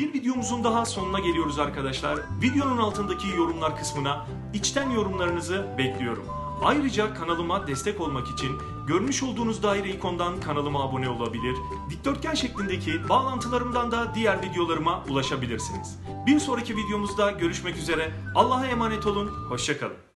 Bir videomuzun daha sonuna geliyoruz arkadaşlar. Videonun altındaki yorumlar kısmına içten yorumlarınızı bekliyorum. Ayrıca kanalıma destek olmak için görmüş olduğunuz daire ikondan kanalıma abone olabilir, dikdörtgen şeklindeki bağlantılarımdan da diğer videolarıma ulaşabilirsiniz. Bir sonraki videomuzda görüşmek üzere. Allah'a emanet olun, hoşçakalın.